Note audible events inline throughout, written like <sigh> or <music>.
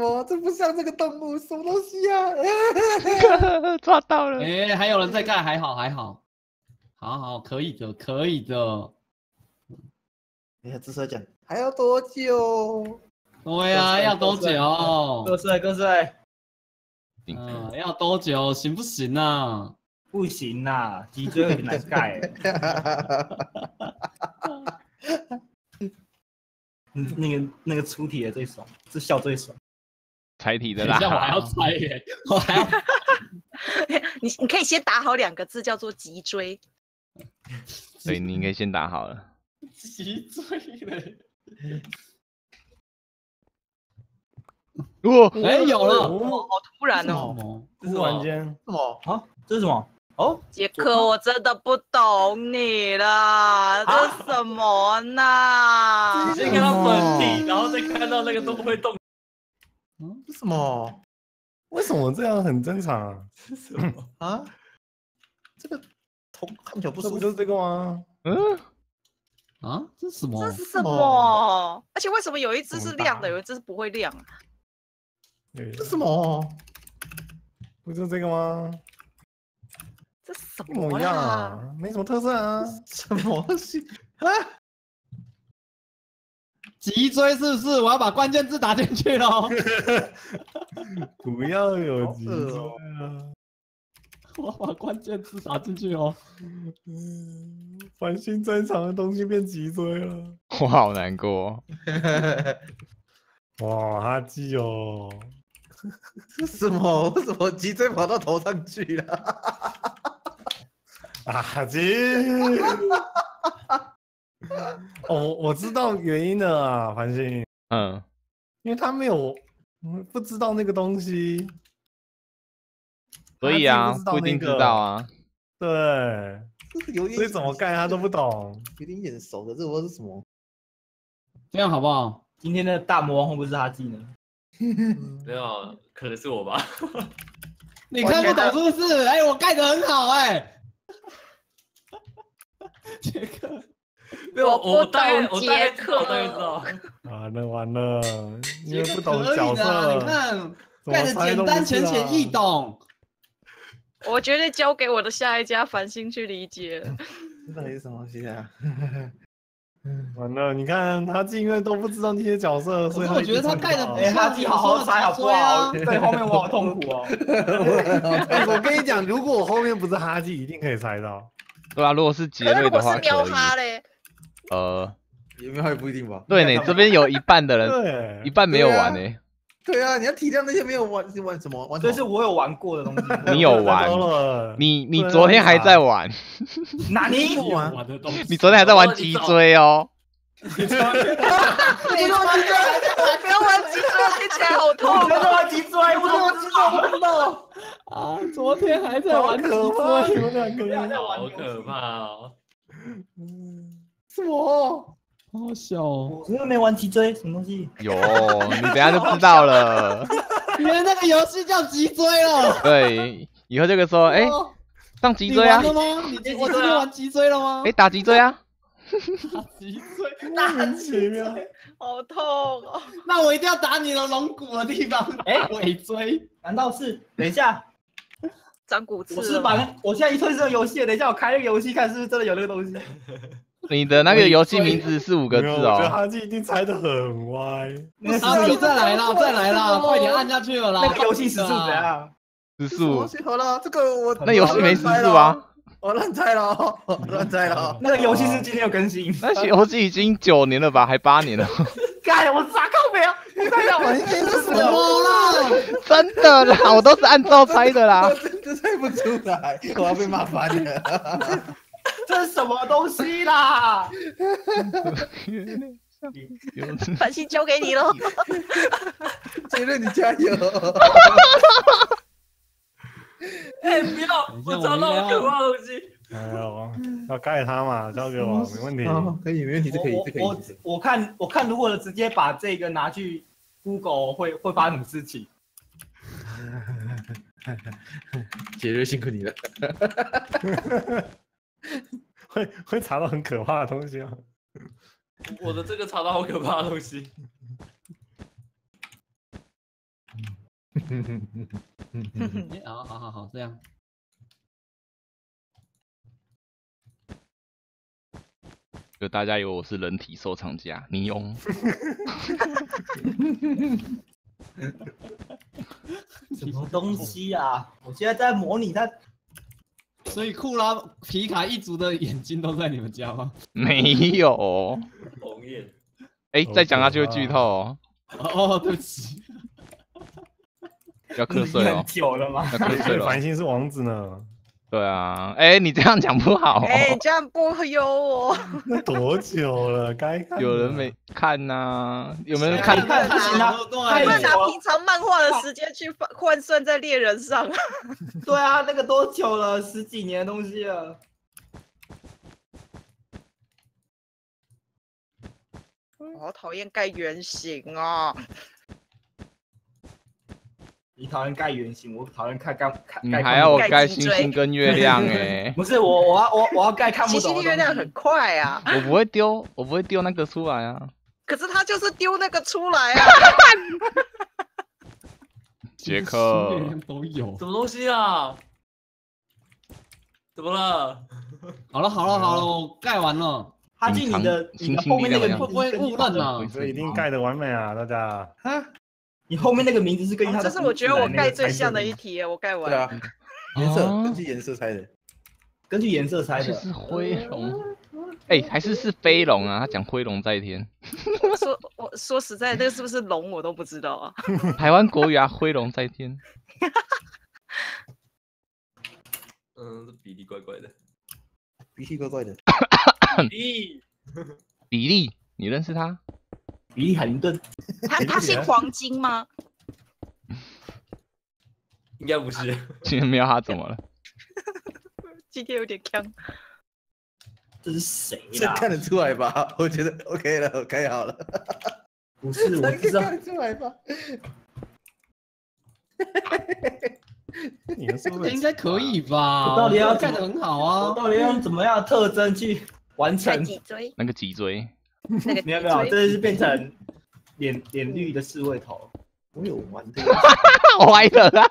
么？这不像这个动物，什么东西呀、<laughs> 抓到了。哎、还有人在盖，还好还好，好好可以的，可以的。哎呀，至少讲还要多久？对呀、要多久？各帅各帅，嗯，要多久？行不行啊？不行啦，脊椎很难盖。<laughs> 嗯，那个那个出题的最爽，是笑最爽。猜题的啦等一。下我还要猜耶，<laughs> 我还要 <laughs> 你你可以先打好两个字，叫做脊椎。对，你应该先打好了。脊椎嘞。哦，哎、有了。哦，好突然哦，哦，这是突然什么？间，什么？啊，这是什么？哦，杰克，我真的不懂你了，这是什么呢？先看到本体，然后再看到那个都不会动。这什么为什么这样很正常 <laughs> 啊？啊？这个头看起来不舒服。这不就是这个吗？嗯，啊，这是什么这？是什么么？而且为什么有一只是亮的，有一只是不会亮啊？这什么？不就是这个吗？这什么一样啦？啊，没什么特色啊。什么东西 <laughs> 啊？脊椎是不是？我要把关键字打进去喽。<laughs> 不要有好脊椎啊！<laughs> 我要把关键字打进去哦。嗯，繁星正常的东西变脊椎了。我好难过。<laughs> 哇，哈基哦，什么？为什么脊椎跑到头上去了？啊哈基。<laughs> 哦，我知道原因了啊，繁星，嗯，因为他没有，嗯不知道那个东西。所以啊，不一定知道啊。对，有点所以怎么盖他都不懂。有点眼熟的，这我是什么？这样好不好？今天的大魔王会不会是他技能？嗯 <laughs> 没有，可能是我吧。你看不懂是不是？哎、我盖的很好哎、<laughs> 杰克，<laughs> 我不我大概懂我大概杰知道，我大概克知道。完了完了，你也不懂角色，你看盖的简单、浅显易啊。懂。我绝对交给我的下一家繁星去理解了。<laughs> 这到底是什么东西啊？<laughs> 完了，你看他竟然都不知道那些角色，所以我觉得他盖的的不哎，像哈基好好猜好不好？对，后面我好痛苦哦。哎，我跟你讲，如果我后面不是哈基，一定可以猜到。对啊，如果是杰瑞的话，如果是喵。哈嘞，呃，有没有也不一定吧？对呢，这边有一半的人，对一，半没有玩呢。对啊，你要体谅那些没有玩玩什么玩什么。这是我有玩过的东西。<laughs> 你有玩你你对啊昨天还在玩，哪 <laughs> 里？有玩我的东西，你昨天还在玩脊椎哦。<laughs> 你说脊椎，不要玩脊椎，听起来好痛我觉得哦。他脊椎，我怎么知道？不知道。啊，昨天还在好玩脊可怕，你椎，们两个人。好可怕哦！什么？好好笑哦。我又没玩脊椎，什么东西？有，你等下就知道了。原来那个游戏叫脊椎了。对，以后这个说，哎，哦上脊椎啊你玩，了吗？你我今天玩脊椎了吗？哎，打脊椎啊。打脊椎，那很奇妙。好痛哦！那我一定要打你的龙骨的地方。哎尾椎。难道是？等一下，长骨刺我。是把那我现在一退这个游戏，等一下我开那个游戏看是不是真的有那个东西。你的那个游戏名字是五个字没有我觉得哦。哈基一定猜的很歪。那个啊，你时速再来啦，再来啦，快点按下去了啦。那个游戏时速怎样？时速，西好了，这个我那游戏没时速啊。我乱猜了哦，我乱猜了哦。<laughs> 那个游戏是今天有更新。那游戏已经九年了吧，还八年了，<laughs> 该，我傻靠没啊！我猜到完全是什什么啦？真的啦，<laughs> 我都是按照猜的啦我。真的猜不出来，我要被骂翻了。这是什么东西啦？<laughs> 繁星交给你了。<laughs> 杰瑞，你加油！<laughs> 哎，不要！我找到我可怕的东西。哎呦，要盖他嘛，交给我，没问题。哦可以，没问题，这可以，这可以。我我我看我看，如果直接把这个拿去 Google 会会发生什么事情？杰瑞辛苦你了。<laughs> 会会查到很可怕的东西啊。我的这个查到好可怕的东西。<laughs> 哎，好好好好，这样。就大家以为我是人体收藏家，你用 <laughs> 什么东西啊？我现在在模拟它，所以库拉皮卡一族的眼睛都在你们家吗？<laughs> 没有？红眼，哎，再讲下去会剧透哦，哦，对不起，要瞌睡了，<laughs> 久了吗？要瞌睡了哦。<laughs> 繁星是王子呢，对啊，哎，你这样讲不好哦，哎、这样不优我。那 <laughs> 多久了？该有人没看呐？有没有人看？看看不行啊太不能拿平常漫画的时间去换换算在猎人上。<laughs> 对啊，那个多久了？十几年的东西了。我好讨厌盖圆形哦。你讨厌盖圆形，我讨厌看盖看你盖。还要我盖盖星星跟月亮 <laughs> 哎？不是我，我要我我要盖看不懂星星月亮很快啊，我不会丢，我不会丢那个出来啊。可是他就是丢那个出来啊。<laughs> 杰克都有。什么东西啊？怎么了？好了好了好了，我盖完了，他进你的你的后面那个会不会误认啊？这一定盖的完美啊，大家。你后面那个名字是根据他的。哦这是我觉得我盖最像的一，题耶，我盖完。对啊，颜色哦根据颜色猜的。根据颜色猜的。就是灰龙，<laughs> 哎、还是是飞龙啊？他讲灰龙在天，<laughs> 说我说实在，那个是不是龙我都不知道啊。<laughs> 台湾国语啊，灰龙在天。嗯，这比例怪怪的。鼻涕怪怪的，咦，比利，你认识他？比利海林顿，他他姓黄金吗？应该不是。今天没有他怎么了？今天有点呛。这是谁这？看得出来吧？我觉得 OK 了，我盖好了。不是，我这不知道看。得出来吧？<laughs> 你们是不是这应该可以吧？我到底要我盖的很好我啊。到底要用怎么样的特征去完成？脊椎，那个脊椎，<laughs> 那个没有没有，这是变成脸脸绿的侍卫头。我有玩 <laughs> <laughs> 的，歪的啦。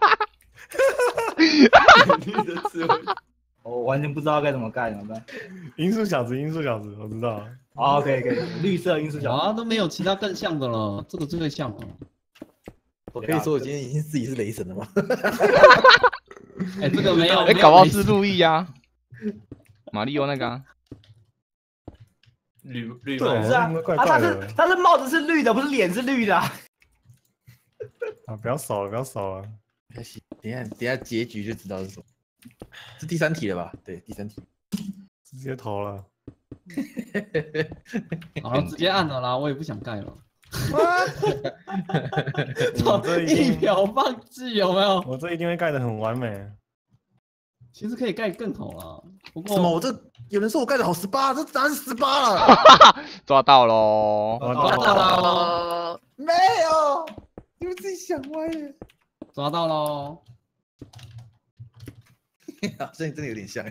我完全不知道该怎么盖，怎么办？音速小子，音速小子，我知道。好，可以可以，绿色音速小啊，都没有其他更像的了，这个最像了。我可以说我今天已经自己是雷神了吗？哎，这个没有，哎、没有搞不好没是路易啊，马里奥那个、啊。绿绿对帽是啊，怪啊，他的是他是帽子是绿的，不是脸是绿的啊。<laughs> 啊，不要扫了，不要扫了。等下等下结局就知道是什么。是第三题了吧？对，第三题。直接投了。<laughs> 好了，直接按了啦，我也不想盖了。<laughs> 一秒放弃有没有？我这一定会盖的很完美。其实可以盖更好啦，不过什么？我这有人说我盖的好十八，这答案是十八了。<laughs> 抓到喽！抓到了，哦，没有，你们自己想歪了。抓到喽！<laughs> 好像真的有点像。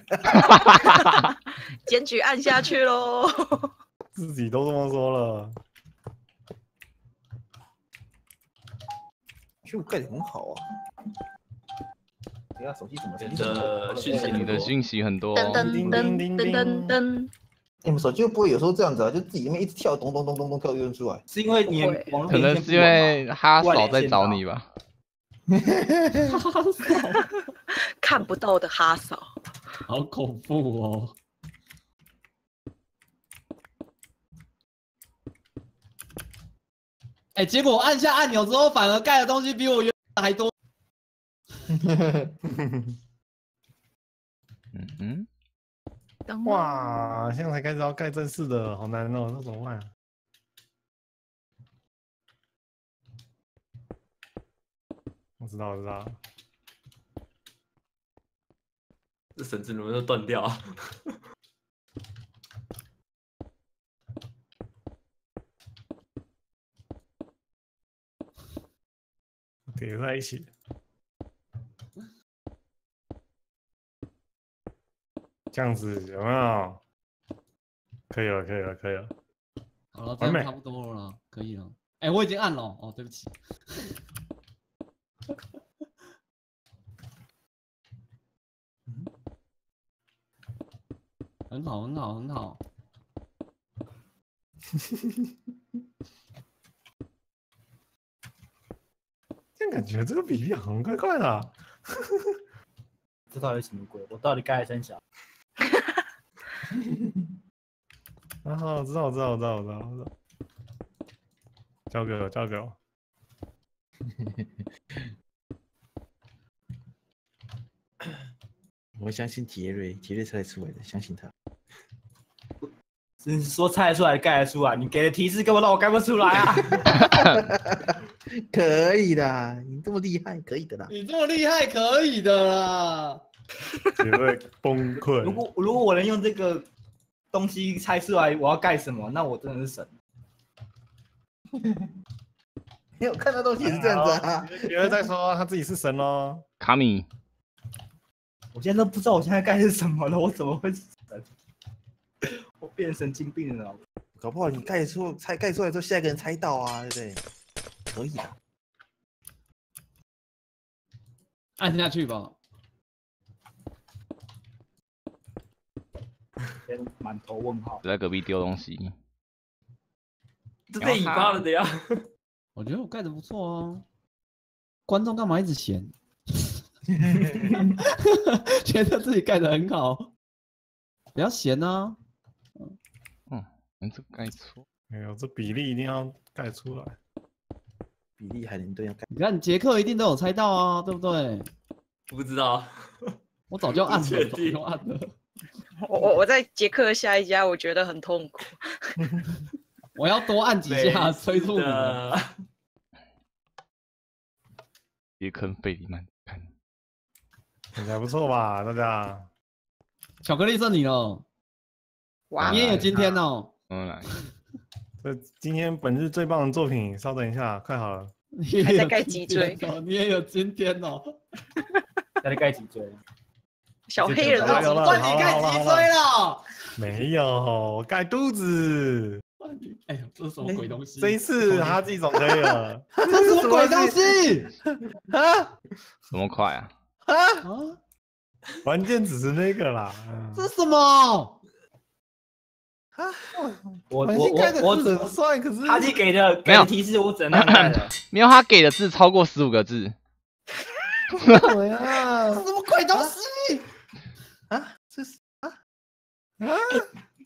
<laughs> 检举按下去喽。自己都这么说了，其实我盖的很好啊。等一下手机怎么？你的讯息你的很多讯息很多、噔哦，噔噔噔噔噔，你们手机会不会有时候这样子啊？就自己那边一直跳，咚咚咚咚咚跳又出来。是因为你网络可能是因为哈嫂在找你吧？看不到的哈嫂。好恐怖哦！哎、结果我按下按钮之后，反而盖的东西比我原来还多。<laughs> 嗯哼，等哇，现在才开始要盖正式的，好难哦，那怎么办、啊？我知道，我知道，这绳子能不能断掉啊？<laughs> 叠在一起。这样子有没有？可以了，可以了，可以了。好了，这样差不多了，可以了。哎，我已经按了。哦，对不起。<laughs> 很好，很好，很好。呵呵。感觉这个比例很怪怪的。哈。<laughs> 这到底什么鬼？我到底该分享？<laughs> 啊，好，我知道，我知道，我知道，我知道，我知道。交给我，交给我。<coughs> 我相信杰瑞，杰瑞猜得出来的，相信他。只是说猜得出来盖得出来，你给的提示根本让我盖不出来啊！<laughs> 可以的，你这么厉害，可以的啦。你这么厉害，可以的啦。<laughs> 也会崩溃。如果如果我能用这个东西猜出来我要盖什么，那我真的是神。<laughs> 没有看到东西是这样子啊。别人在说他自己是神哦。卡米，我现在都不知道我现在盖是什么了，我怎么会是神？<laughs> 我变神经病了。搞不好你盖错猜盖出来之后，下一个人猜到啊，对不对？可以的。按下去吧。先满头问号。在隔壁丢东西，这被尾巴了的呀。<laughs> 我觉得我盖的不错啊。观众干嘛一直嫌？<laughs> 觉得自己盖的很好，不要嫌啊。你这盖错，哎呦，这比例一定要盖出来。比例海林顿要盖，你看杰克一定都有猜到啊，对不对？不知道，我早就按了，早就按了。<laughs> 我我我在捷克下一家，我觉得很痛苦。<laughs> 我要多按几下催促你。<laughs> 别坑费里曼看，看起来不错吧，大家？巧克力剩你了，哇你也有今天哦。嗯来，这今天本日最棒的作品，稍等一下，快好了。你也还在有今盖脊椎天哦，你也有今天哦。在盖脊椎，小黑人好了好了都换你盖脊椎了。没有，我盖肚子。哎呀，这是什么鬼东西？这一次他自己总可以了。<laughs> 这是什么鬼东西？<laughs> 啊什么快啊？啊！啊，关键只是那个啦。嗯这是什么？我环我境盖的我我只很帅，可是他去给的给没有的提示，我只能那样盖了。<coughs> 没有，他给的字超过十五个字，什么呀？什么鬼东西？啊，这是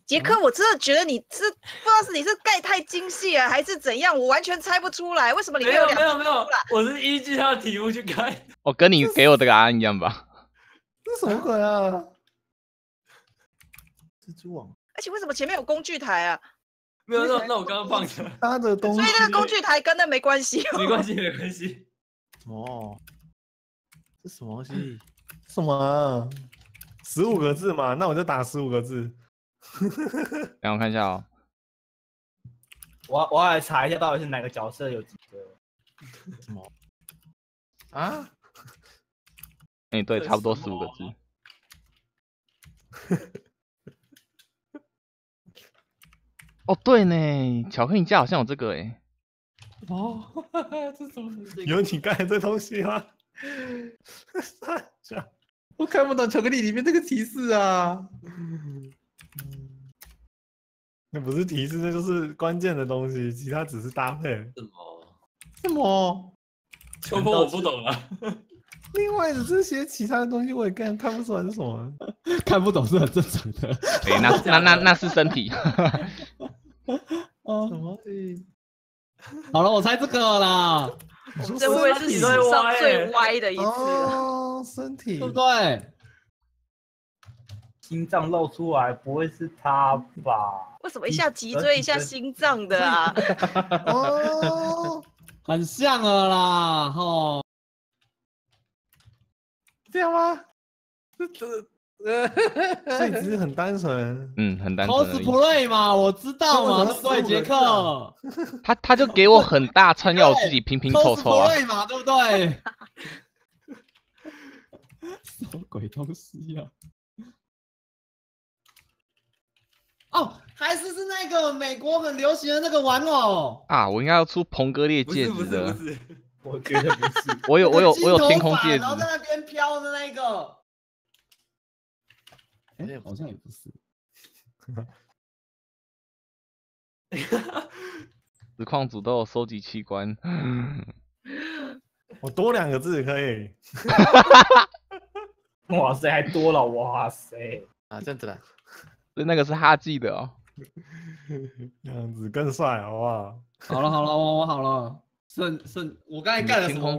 杰克，我真的觉得你是不知道是你是盖太精细了，还是怎样，我完全猜不出来，为什么你没有没有没有，我是依据他的题目去盖。我跟你给我的答案一样吧？<laughs> 这什么鬼啊？蜘蛛网，而且为什么前面有工具台啊？没有，那那我刚刚放着，他的东西所以那个工具台跟那没关系、哦。没关系没关系。哦，这什么东西？什么啊？十五个字嘛，那我就打十五个字。<laughs> 让我看一下哦，我我要来查一下到底是哪个角色有几个。什么？啊？<laughs> 哎、对，差不多十五个么字。<laughs> 哦，对呢，巧克力家好像有这个哎，哦，这什么？有你盖的这东西吗？我看不懂巧克力里面这个提示啊！那不是提示，那就是关键的东西，其他只是搭配。什么？什么？秋风我不懂了。<laughs> 另外的这些其他的东西，我也看看不出来是什么。<laughs> 看不懂是很正常的。<laughs> 哎、那那那那是身体，哦什，么？哎好了，我猜这个啦，你说这会不会是史上最歪的一次？哦，身体对不对？心脏露出来，不会是他吧？为什么一下脊椎一下心脏的啊？哦，<laughs> 很像了啦，吼。这样吗？这这呃，所以只是很单纯。嗯，很单纯 cosplay 嘛，我知道嘛，那为什么对不对，杰克他他就给我很大串，要我自己拼拼凑凑啊。？cosplay 嘛，对不对？什么鬼东西呀、哦，还是是那个美国很流行的那个玩偶，啊，我应该要出彭格列戒指的。是不是，我觉得不是。我有我有我有天空戒指然，后在那边飘的那个。哎、好像也不是。<laughs> 实况组都有收集器官，<laughs> 我多两个字可以。<laughs> 哇塞，还多了，哇塞！啊，这样子的。所以那个是哈记的哦。这样子更帅，好不好？好了好了，我我好了，剩剩我刚才干了什么？